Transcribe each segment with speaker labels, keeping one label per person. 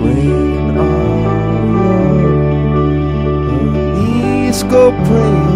Speaker 1: When I've knees go pray.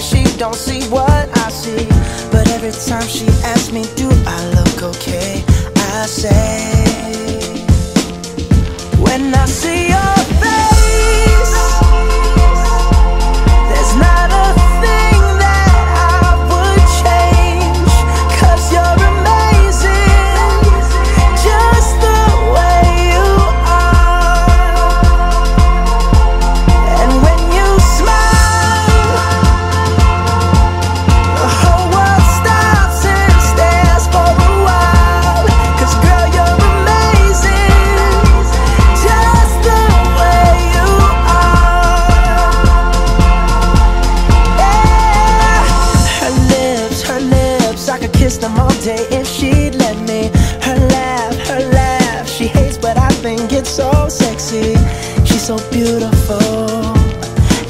Speaker 2: she don't see what I see But every time she asks me, do I look okay? I say so beautiful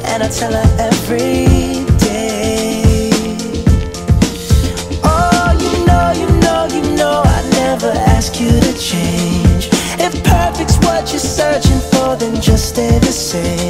Speaker 2: And I tell her every day. Oh, you know, you know, you know I never ask you to change. If perfect's what you're searching for Then just stay the same.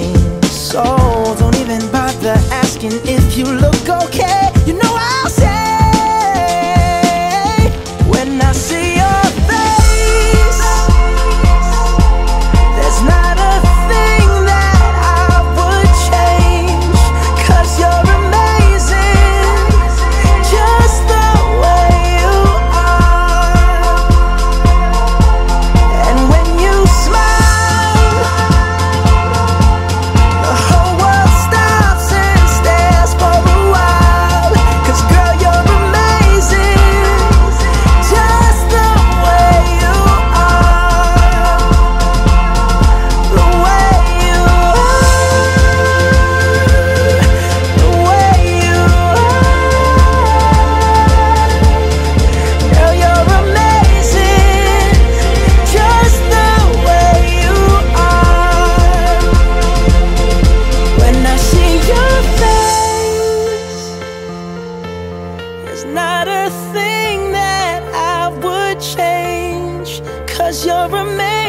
Speaker 2: cause you're amazing.